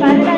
Para